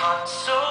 heart so